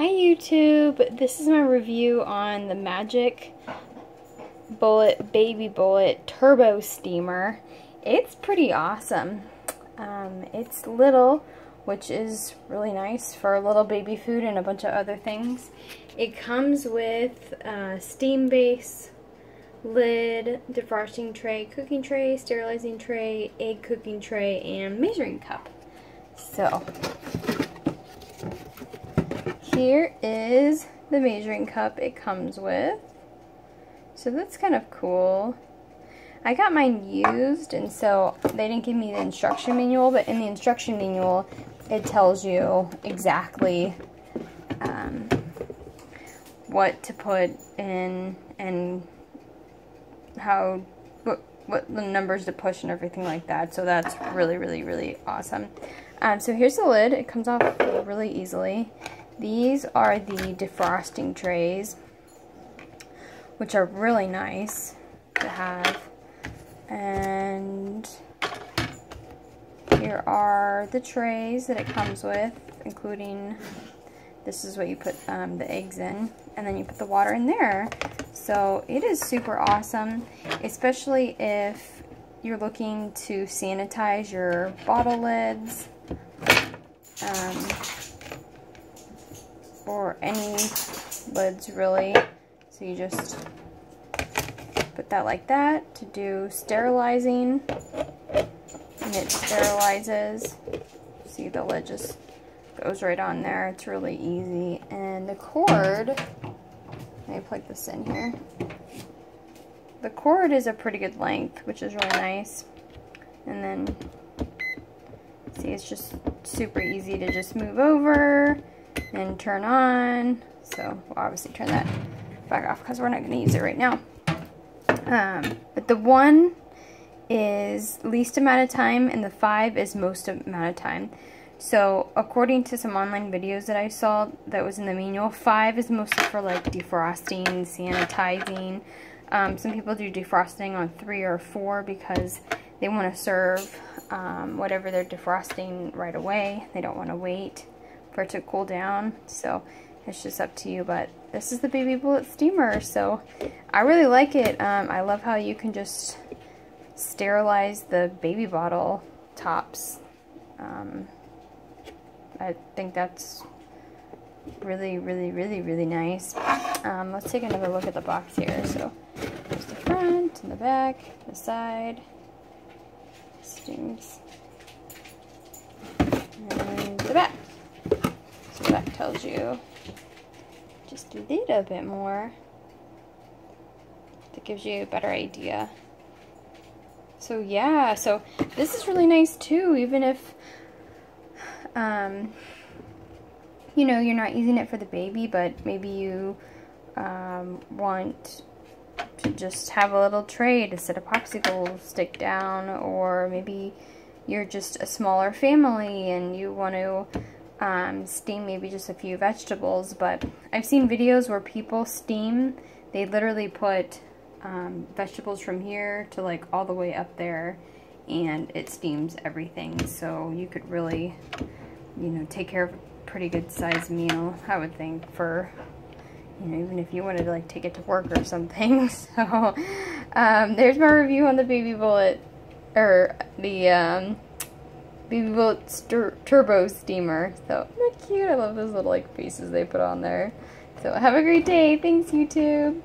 Hi YouTube, this is my review on the Magic Bullet Baby Bullet Turbo Steamer. It's pretty awesome. Um, it's little, which is really nice for little baby food and a bunch of other things. It comes with steam base, lid, defrosting tray, cooking tray, sterilizing tray, egg cooking tray, and measuring cup. So, here is the measuring cup it comes with. So that's kind of cool. I got mine used and so they didn't give me the instruction manual, but in the instruction manual it tells you exactly um, what to put in and how what, what the numbers to push and everything like that. So that's really, really, really awesome. Um, so here's the lid. It comes off really easily. These are the defrosting trays, which are really nice to have. And here are the trays that it comes with, including this is what you put um, the eggs in, and then you put the water in there. So it is super awesome, especially if you're looking to sanitize your bottle lids. Um, or any lids really. So you just put that like that to do sterilizing and it sterilizes. See the lid just goes right on there. It's really easy. And the cord, let me plug this in here. The cord is a pretty good length, which is really nice. And then, see, it's just super easy to just move over and turn on. So we'll obviously turn that back off because we're not going to use it right now. Um, but the one is least amount of time and the five is most amount of time. So according to some online videos that I saw that was in the manual, five is mostly for like defrosting, sanitizing. Um, some people do defrosting on three or four because they want to serve um, whatever they're defrosting right away. They don't want to wait for it to cool down. So it's just up to you. But this is the Baby Bullet Steamer. So I really like it. Um, I love how you can just sterilize the baby bottle tops. Um, I think that's really, really, really, really nice. Um, let's take another look at the box here. So there's the front and the back, the side. Steams. And the back that tells you just a little bit more. That gives you a better idea. So yeah, so this is really nice too, even if, um, you know, you're not using it for the baby, but maybe you um, want to just have a little tray to set a popsicle stick down, or maybe you're just a smaller family and you want to um, steam maybe just a few vegetables, but I've seen videos where people steam, they literally put um, vegetables from here to like all the way up there and it steams everything. So you could really you know take care of a pretty good sized meal I would think for you know even if you wanted to like take it to work or something. So um, there's my review on the baby bullet or the um, Baby Bullet Turbo Steamer. So, cute? I love those little like faces they put on there. So, have a great day. Thanks, YouTube.